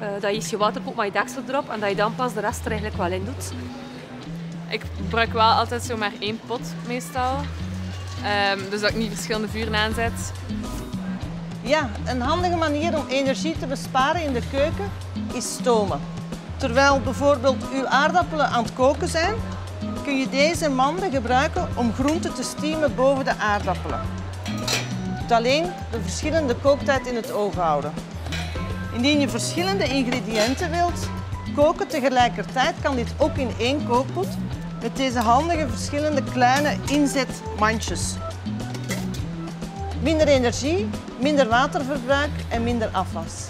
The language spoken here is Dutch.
eh, dat je eerst je water koopt, maar je deksel erop en dat je dan pas de rest er eigenlijk wel in doet. Ik gebruik wel altijd zo maar één pot meestal. Ehm, dus dat ik niet verschillende vuren aanzet. Ja, een handige manier om energie te besparen in de keuken is stomen. Terwijl bijvoorbeeld uw aardappelen aan het koken zijn, kun je deze manden gebruiken om groenten te steamen boven de aardappelen. Moet alleen de verschillende kooktijd in het oog houden. Indien je verschillende ingrediënten wilt koken tegelijkertijd, kan dit ook in één kookpot met deze handige verschillende kleine inzetmandjes. Minder energie, minder waterverbruik en minder afwas.